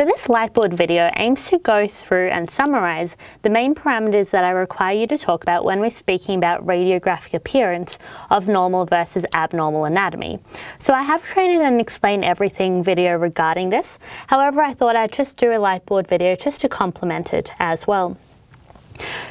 So this Lightboard video aims to go through and summarize the main parameters that I require you to talk about when we're speaking about radiographic appearance of normal versus abnormal anatomy. So I have created an explain everything video regarding this. However, I thought I'd just do a Lightboard video just to complement it as well.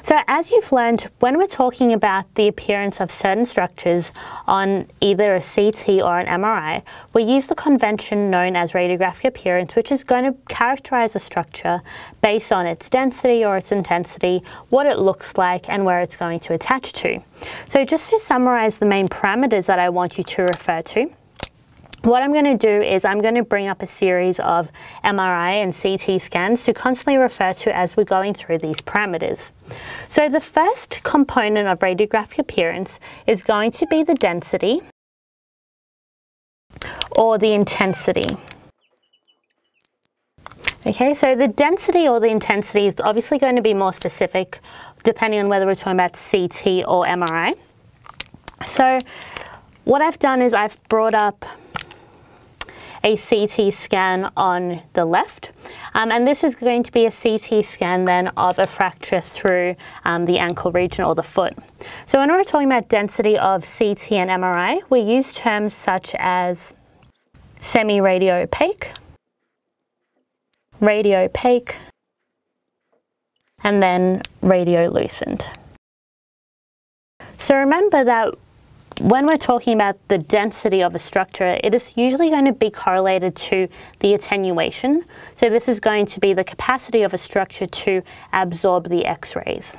So as you've learned, when we're talking about the appearance of certain structures on either a CT or an MRI, we use the convention known as radiographic appearance, which is going to characterize a structure based on its density or its intensity, what it looks like, and where it's going to attach to. So just to summarize the main parameters that I want you to refer to, what I'm going to do is I'm going to bring up a series of MRI and CT scans to constantly refer to as we're going through these parameters. So the first component of radiographic appearance is going to be the density or the intensity. Okay, so the density or the intensity is obviously going to be more specific depending on whether we're talking about CT or MRI. So what I've done is I've brought up a CT scan on the left. Um, and this is going to be a CT scan then of a fracture through um, the ankle region or the foot. So when we're talking about density of CT and MRI, we use terms such as semi-radio opaque, radio opaque, and then radiolucent. So remember that when we're talking about the density of a structure, it is usually going to be correlated to the attenuation. So this is going to be the capacity of a structure to absorb the X-rays.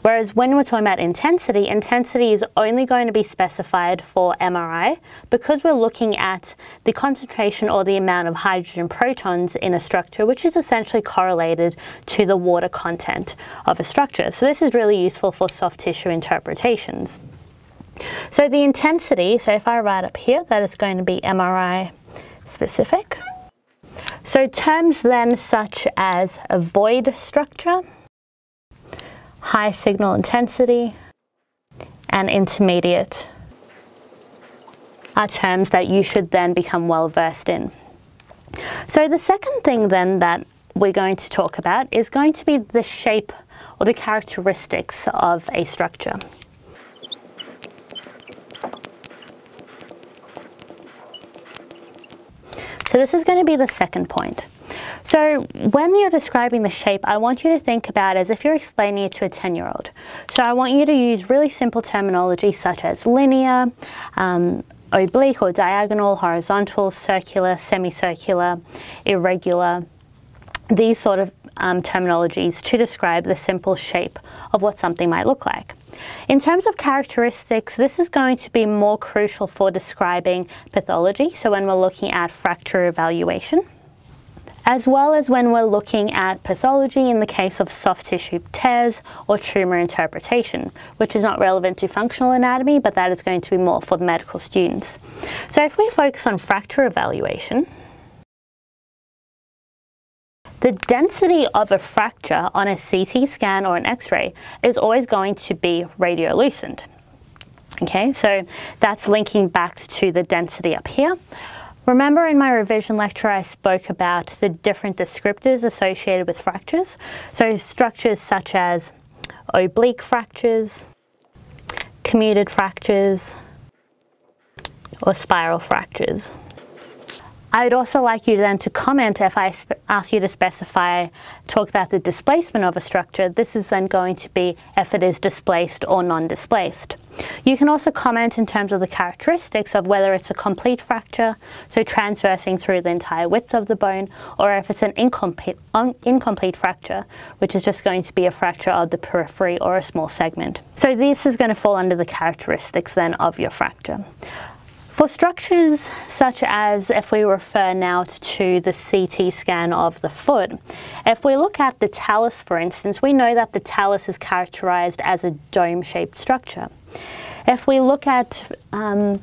Whereas when we're talking about intensity, intensity is only going to be specified for MRI because we're looking at the concentration or the amount of hydrogen protons in a structure, which is essentially correlated to the water content of a structure. So this is really useful for soft tissue interpretations. So the intensity, so if I write up here that is going to be MRI specific. So terms then such as a void structure, high signal intensity, and intermediate are terms that you should then become well versed in. So the second thing then that we're going to talk about is going to be the shape or the characteristics of a structure. So this is going to be the second point. So when you're describing the shape, I want you to think about as if you're explaining it to a 10-year-old. So I want you to use really simple terminology such as linear, um, oblique or diagonal, horizontal, circular, semicircular, irregular, these sort of um, terminologies to describe the simple shape of what something might look like. In terms of characteristics, this is going to be more crucial for describing pathology, so when we're looking at fracture evaluation, as well as when we're looking at pathology in the case of soft tissue tears or tumour interpretation, which is not relevant to functional anatomy, but that is going to be more for the medical students. So if we focus on fracture evaluation, the density of a fracture on a CT scan or an x-ray is always going to be radiolucent. Okay, so that's linking back to the density up here. Remember in my revision lecture I spoke about the different descriptors associated with fractures. So structures such as oblique fractures, comminuted fractures, or spiral fractures. I would also like you then to comment if I ask you to specify, talk about the displacement of a structure. This is then going to be if it is displaced or non-displaced. You can also comment in terms of the characteristics of whether it's a complete fracture, so transversing through the entire width of the bone, or if it's an incomplete, incomplete fracture, which is just going to be a fracture of the periphery or a small segment. So this is going to fall under the characteristics then of your fracture. For structures such as if we refer now to the CT scan of the foot, if we look at the talus for instance, we know that the talus is characterized as a dome-shaped structure. If we look at um,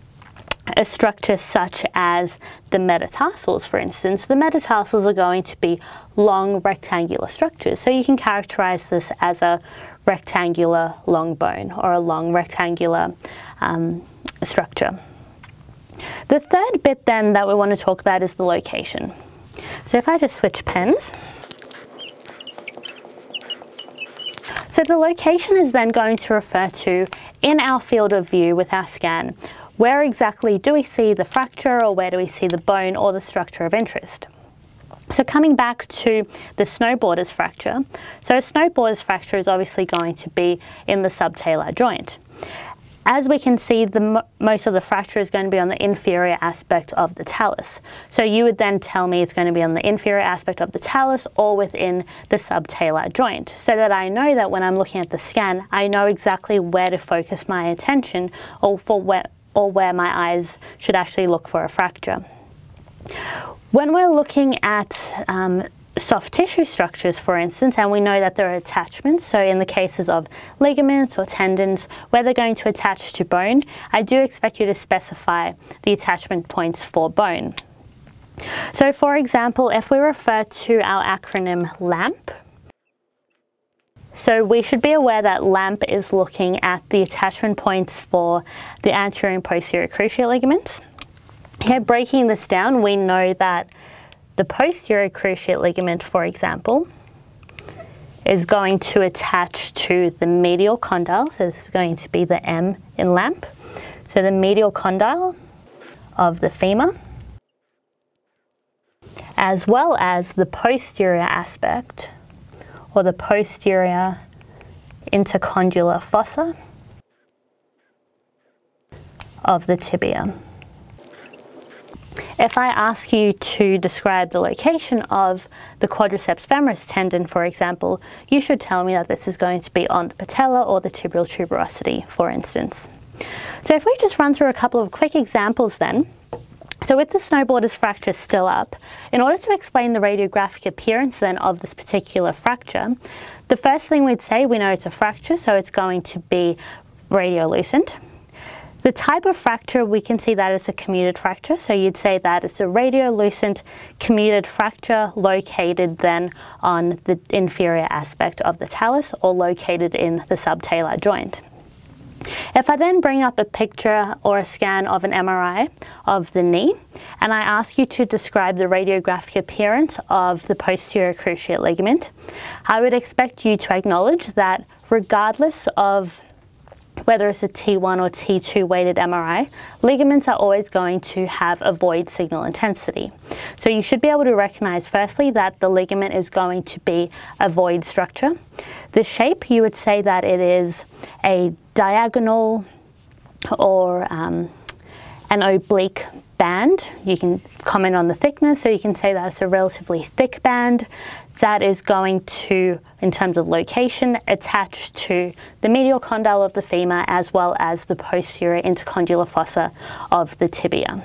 a structure such as the metatarsals, for instance, the metatarsals are going to be long rectangular structures. So you can characterize this as a rectangular long bone or a long rectangular um, structure. The third bit then that we want to talk about is the location. So if I just switch pens, so the location is then going to refer to in our field of view with our scan, where exactly do we see the fracture or where do we see the bone or the structure of interest? So coming back to the snowboarder's fracture, so a snowboarder's fracture is obviously going to be in the subtalar joint. As we can see, the most of the fracture is going to be on the inferior aspect of the talus. So you would then tell me it's going to be on the inferior aspect of the talus or within the subtalar joint, so that I know that when I'm looking at the scan, I know exactly where to focus my attention or for where or where my eyes should actually look for a fracture. When we're looking at um, soft tissue structures, for instance, and we know that there are attachments. So in the cases of ligaments or tendons, where they're going to attach to bone, I do expect you to specify the attachment points for bone. So for example, if we refer to our acronym LAMP, so we should be aware that LAMP is looking at the attachment points for the anterior and posterior cruciate ligaments. Here, breaking this down, we know that the posterior cruciate ligament, for example, is going to attach to the medial condyle. So this is going to be the M in LAMP. So the medial condyle of the femur, as well as the posterior aspect or the posterior intercondylar fossa of the tibia. If I ask you to describe the location of the quadriceps femoris tendon, for example, you should tell me that this is going to be on the patella or the tibial tuberosity, for instance. So if we just run through a couple of quick examples then, so with the snowboarder's fracture still up, in order to explain the radiographic appearance then of this particular fracture, the first thing we'd say, we know it's a fracture, so it's going to be radiolucent. The type of fracture, we can see that as a comminuted fracture. So you'd say that it's a radiolucent comminuted fracture located then on the inferior aspect of the talus or located in the subtalar joint. If I then bring up a picture or a scan of an MRI of the knee, and I ask you to describe the radiographic appearance of the posterior cruciate ligament, I would expect you to acknowledge that regardless of whether it's a T1 or T2 weighted MRI, ligaments are always going to have a void signal intensity. So you should be able to recognize firstly that the ligament is going to be a void structure. The shape, you would say that it is a diagonal or um, an oblique band. You can comment on the thickness, so you can say that it's a relatively thick band that is going to, in terms of location, attach to the medial condyle of the femur as well as the posterior intercondylar fossa of the tibia.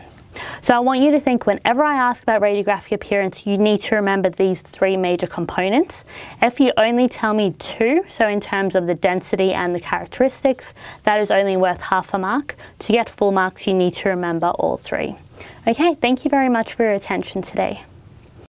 So I want you to think whenever I ask about radiographic appearance, you need to remember these three major components. If you only tell me two, so in terms of the density and the characteristics, that is only worth half a mark. To get full marks, you need to remember all three. Okay, thank you very much for your attention today.